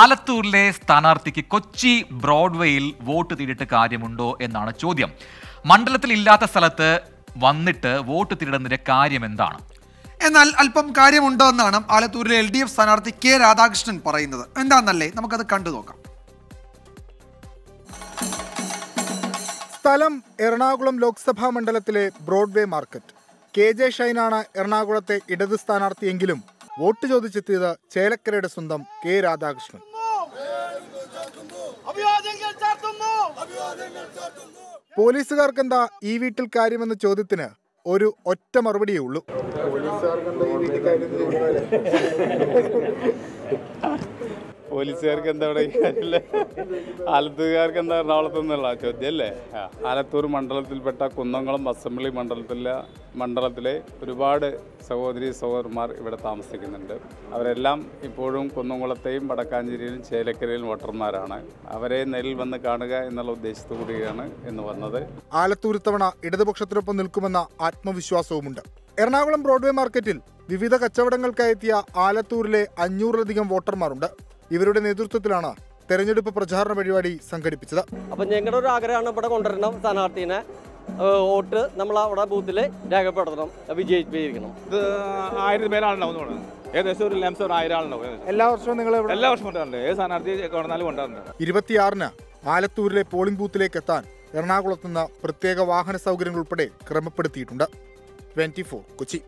ആലത്തൂരിലെ സ്ഥാനാർത്ഥിക്ക് കൊച്ചി ബ്രോഡ്വേയിൽ വോട്ട് തേടിയിട്ട് കാര്യമുണ്ടോ എന്നാണ് ചോദ്യം. മണ്ഡലത്തിൽ ഇല്ലാത്ത സ്ഥലത്ത് വന്നിട്ട് വോട്ട് തേടുന്നതിന്റെ കാര്യം എന്താണ് എന്നാൽ അല്പം കാര്യമുണ്ടോ എന്നാണ് ആലത്തൂരിലെ എൽ ഡി എഫ് സ്ഥാനാർത്ഥി കെ രാധാകൃഷ്ണൻ പറയുന്നത്. എന്താണെന്നല്ലേ നമുക്കത് കണ്ടു നോക്കാം. സ്ഥലം എറണാകുളം ലോക്സഭാ മണ്ഡലത്തിലെ ബ്രോഡ്വേ മാർക്കറ്റ്. കെ ജെ ഷൈനാണ് എറണാകുളത്തെ ഇടത് സ്ഥാനാർത്ഥിയെങ്കിലും വോട്ട് ചോദിച്ചെത്തിയത് ചേലക്കരയുടെ സ്വന്തം കെ രാധാകൃഷ്ണൻ. പോലീസുകാർക്ക് എന്താ ഈ വീട്ടിൽ കാര്യമെന്ന ചോദ്യത്തിന് ഒരു ഒറ്റ മറുപടിയേ ഉള്ളൂ. പോലീസുകാർക്ക് എന്താ പറയുക കാര്യമില്ല ആലത്തൂർക്കാർക്ക് എന്താ എറണാകുളത്ത് നിന്നുള്ള ചോദ്യം അല്ലേ? ആലത്തൂർ മണ്ഡലത്തിൽപ്പെട്ട കുന്നംകുളം അസംബ്ലി മണ്ഡലത്തിലെ മണ്ഡലത്തിലെ ഒരുപാട് സഹോദരി സഹോദരന്മാർ ഇവിടെ താമസിക്കുന്നുണ്ട്. അവരെല്ലാം ഇപ്പോഴും കുന്നംകുളത്തെയും വടക്കാഞ്ചേരിയിലും ചേലക്കരയിലും വോട്ടർമാരാണ്. അവരെ നേരിൽ വന്ന് കാണുക എന്നുള്ള ഉദ്ദേശത്തു കൂടിയാണ് ഇന്ന് വന്നത്. ആലത്തൂർ ഇത്തവണ ഇടതുപക്ഷത്തിനൊപ്പം നിൽക്കുമെന്ന ആത്മവിശ്വാസവുമുണ്ട്. എറണാകുളം ബ്രോഡ്വേ മാർക്കറ്റിൽ വിവിധ കച്ചവടങ്ങൾക്കായെത്തിയ ആലത്തൂരിലെ അഞ്ഞൂറിലധികം വോട്ടർമാരുണ്ട്. ഇവരുടെ നേതൃത്വത്തിലാണ് തെരഞ്ഞെടുപ്പ് പ്രചാരണ പരിപാടി സംഘടിപ്പിച്ചത്. അപ്പം ഞങ്ങളുടെ ഒരു ആഗ്രഹമാണ് ഇവിടെ കൊണ്ടുവരണം സ്ഥാനാർത്ഥിനെ വോട്ട് നമ്മൾ അവിടെ ബൂത്തിൽ രേഖപ്പെടുത്തണം വിജയിപ്പിച്ചിരിക്കണം ഇത് ആയിരം പേരാളുണ്ടാവും ഏകദേശം ഒരു ലെംസ് ഒരു ആയിരം ആളുണ്ടാവും എല്ലാ വർഷവും നിങ്ങൾ എല്ലാ വർഷവും കൊണ്ടുവരുന്നുണ്ട് ഏത് സ്ഥാനാർത്ഥി കൊണ്ടുവന്നാലും കൊണ്ടുവരുന്നുണ്ട് ഇരുപത്തിയാറിന് ആലത്തൂരിലെ പോളിംഗ് ബൂത്തിലേക്ക് എത്താൻ എറണാകുളത്ത് നിന്ന് പ്രത്യേക വാഹന സൗകര്യങ്ങൾ ഉൾപ്പെടെ ക്രമപ്പെടുത്തിയിട്ടുണ്ട്. ട്വന്റി കൊച്ചി.